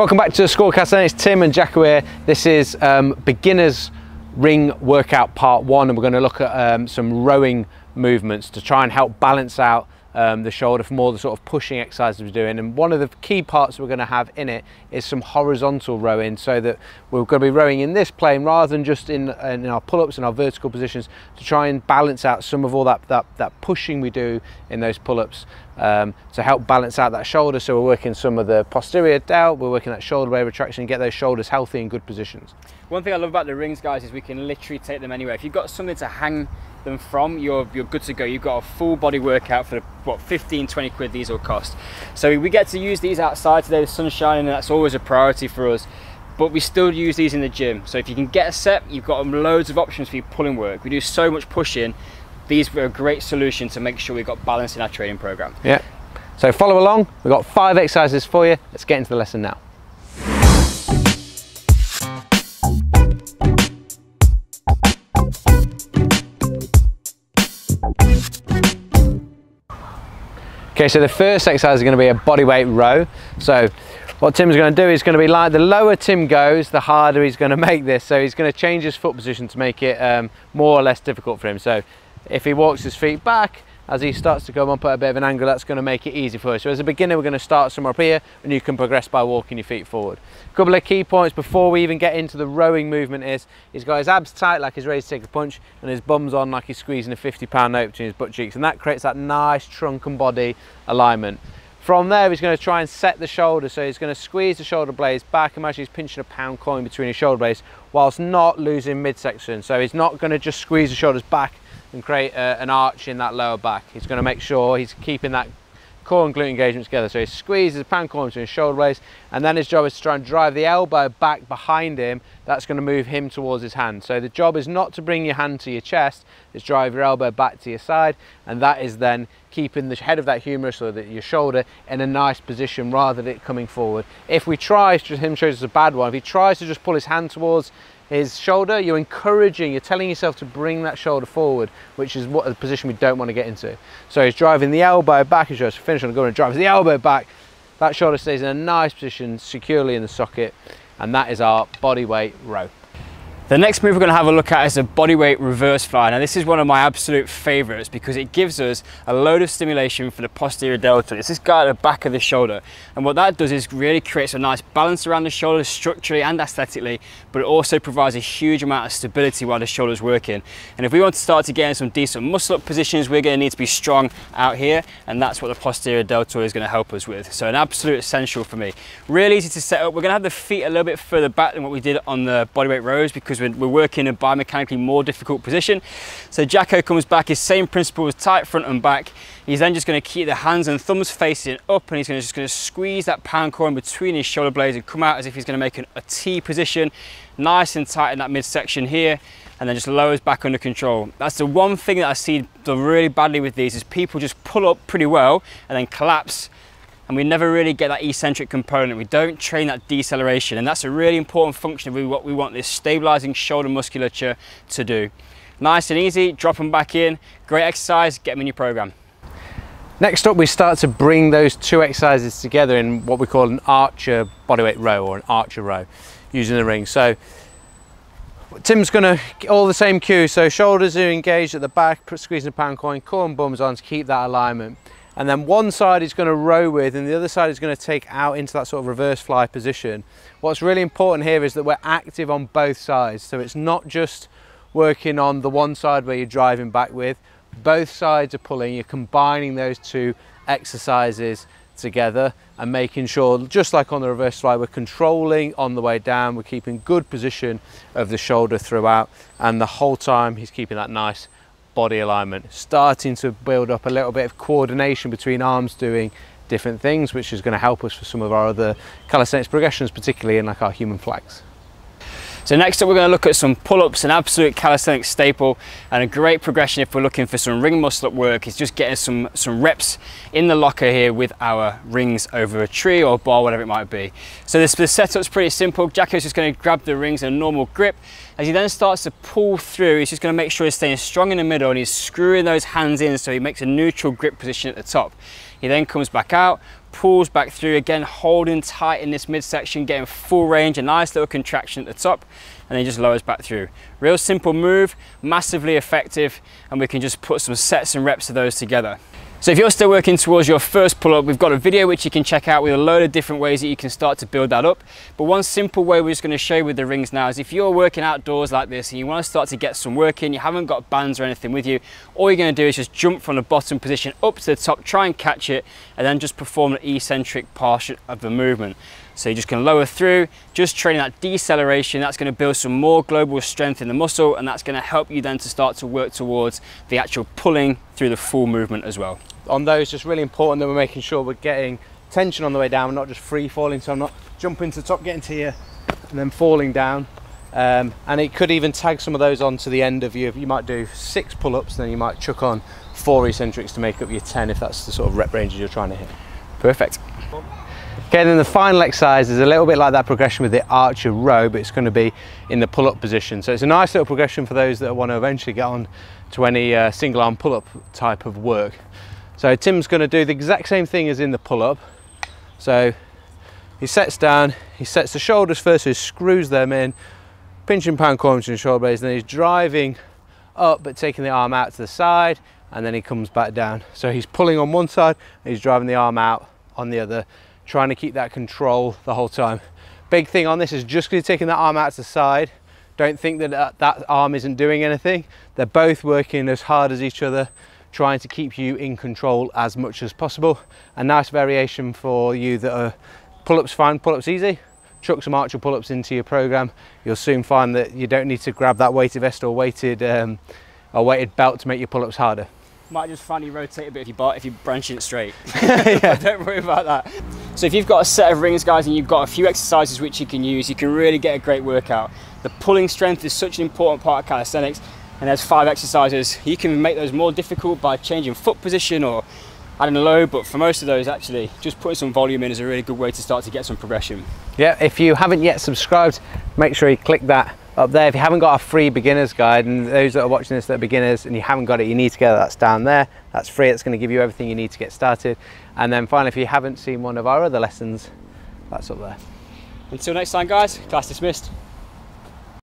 Welcome back to the Scorecast. It's Tim and Jacko here. This is um, beginners ring workout part one, and we're going to look at um, some rowing movements to try and help balance out um, the shoulder for more the sort of pushing exercises we're doing. And one of the key parts we're going to have in it is some horizontal rowing so that we're going to be rowing in this plane rather than just in, in our pull-ups and our vertical positions to try and balance out some of all that, that, that pushing we do in those pull-ups um, to help balance out that shoulder. So we're working some of the posterior delt, we're working that shoulder blade retraction, get those shoulders healthy in good positions. One thing I love about the rings, guys, is we can literally take them anywhere. If you've got something to hang them from, you're, you're good to go. You've got a full body workout for what 15, 20 quid these will cost. So we get to use these outside today, the sun's shining, and that's always a priority for us. But we still use these in the gym. So if you can get a set, you've got loads of options for your pulling work. We do so much pushing. These were a great solution to make sure we've got balance in our training program. Yeah. So follow along. We've got five exercises for you. Let's get into the lesson now. Okay, so the first exercise is going to be a bodyweight row. So what Tim's going to do is going to be like the lower Tim goes, the harder he's going to make this. So he's going to change his foot position to make it um, more or less difficult for him. So if he walks his feet back, as he starts to come up at a bit of an angle, that's going to make it easy for us. So as a beginner, we're going to start somewhere up here and you can progress by walking your feet forward. A couple of key points before we even get into the rowing movement is, he's got his abs tight like he's ready to take a punch and his bum's on like he's squeezing a 50 pound note between his butt cheeks. And that creates that nice trunk and body alignment. From there, he's going to try and set the shoulder. So he's going to squeeze the shoulder blades back. Imagine he's pinching a pound coin between his shoulder blades whilst not losing midsection. So he's not going to just squeeze the shoulders back and create a, uh, an arch in that lower back. He's going to make sure he's keeping that core and glute engagement together. So he squeezes pound core into his shoulder blades, and then his job is to try and drive the elbow back behind him. That's going to move him towards his hand. So the job is not to bring your hand to your chest, it's drive your elbow back to your side, and that is then keeping the head of that humerus or the, your shoulder in a nice position rather than it coming forward. If we try, him shows us a bad one, if he tries to just pull his hand towards his shoulder, you're encouraging, you're telling yourself to bring that shoulder forward, which is what the position we don't want to get into. So he's driving the elbow back, he's just finish on the and drives the elbow back. That shoulder stays in a nice position, securely in the socket, and that is our body weight row. The next move we're going to have a look at is a bodyweight reverse fly. Now this is one of my absolute favorites because it gives us a load of stimulation for the posterior deltoid. It's this guy at the back of the shoulder. And what that does is really creates a nice balance around the shoulder structurally and aesthetically, but it also provides a huge amount of stability while the shoulder's working. And if we want to start to get in some decent muscle up positions, we're going to need to be strong out here. And that's what the posterior deltoid is going to help us with. So an absolute essential for me. Really easy to set up. We're going to have the feet a little bit further back than what we did on the bodyweight rows because we're, we're working in a biomechanically more difficult position. So Jacko comes back, his same principle as tight front and back. He's then just going to keep the hands and thumbs facing up and he's gonna, just going to squeeze that pound core in between his shoulder blades and come out as if he's going to make an, a T position, nice and tight in that midsection here and then just lowers back under control. That's the one thing that I see done really badly with these is people just pull up pretty well and then collapse and we never really get that eccentric component. We don't train that deceleration and that's a really important function of what we want this stabilizing shoulder musculature to do. Nice and easy, drop them back in, great exercise, get them in your program. Next up, we start to bring those two exercises together in what we call an archer bodyweight row or an archer row using the ring. So Tim's gonna, all the same cues, so shoulders are engaged at the back, squeezing the pound coin, core and bums on to keep that alignment and then one side is going to row with and the other side is going to take out into that sort of reverse fly position. What's really important here is that we're active on both sides. So it's not just working on the one side where you're driving back with, both sides are pulling, you're combining those two exercises together and making sure, just like on the reverse fly, we're controlling on the way down, we're keeping good position of the shoulder throughout and the whole time he's keeping that nice body alignment, starting to build up a little bit of coordination between arms doing different things, which is going to help us for some of our other calisthenics progressions, particularly in like our human flag. So next up we're going to look at some pull-ups, an absolute calisthenics staple and a great progression if we're looking for some ring muscle up work is just getting some, some reps in the locker here with our rings over a tree or bar, whatever it might be. So this, the setup's pretty simple. Jacko's just going to grab the rings in a normal grip. As he then starts to pull through, he's just going to make sure he's staying strong in the middle and he's screwing those hands in so he makes a neutral grip position at the top. He then comes back out, pulls back through again, holding tight in this midsection, getting full range, a nice little contraction at the top, and then just lowers back through. Real simple move, massively effective, and we can just put some sets and reps of those together. So if you're still working towards your first pull-up, we've got a video which you can check out with a load of different ways that you can start to build that up. But one simple way we're just gonna show you with the rings now is if you're working outdoors like this and you wanna start to get some work in, you haven't got bands or anything with you, all you're gonna do is just jump from the bottom position up to the top, try and catch it, and then just perform an eccentric portion of the movement. So you're just gonna lower through, just training that deceleration, that's gonna build some more global strength in the muscle, and that's gonna help you then to start to work towards the actual pulling through the full movement as well. On those, just really important that we're making sure we're getting tension on the way down, not just free falling, so I'm not jumping to the top, getting to here, and then falling down. Um, and it could even tag some of those onto the end of you. You might do six pull-ups, then you might chuck on four eccentrics to make up your 10 if that's the sort of rep ranges you're trying to hit. Perfect. Okay, then the final exercise is a little bit like that progression with the archer row, but it's going to be in the pull-up position. So it's a nice little progression for those that want to eventually get on to any uh, single arm pull-up type of work. So Tim's going to do the exact same thing as in the pull-up. So he sets down, he sets the shoulders first, so he screws them in, pinching pound corners and shoulder blades, and then he's driving up but taking the arm out to the side, and then he comes back down. So he's pulling on one side, and he's driving the arm out on the other, trying to keep that control the whole time. Big thing on this is just because taking that arm out to the side, don't think that, that that arm isn't doing anything. They're both working as hard as each other, trying to keep you in control as much as possible. A nice variation for you that are pull-ups fine, pull-ups easy, chuck some archer pull-ups into your program. You'll soon find that you don't need to grab that weighted vest or weighted, um, or weighted belt to make your pull-ups harder might just finally rotate a bit if you bar, if you branch it straight. yeah. Don't worry about that. So if you've got a set of rings, guys, and you've got a few exercises which you can use, you can really get a great workout. The pulling strength is such an important part of calisthenics, and there's five exercises. You can make those more difficult by changing foot position or adding a load, but for most of those, actually, just putting some volume in is a really good way to start to get some progression. Yeah, if you haven't yet subscribed, make sure you click that up there. If you haven't got a free beginner's guide, and those that are watching this that are beginners and you haven't got it, you need to get that's down there. That's free, it's gonna give you everything you need to get started. And then finally, if you haven't seen one of our other lessons, that's up there. Until next time guys, class dismissed.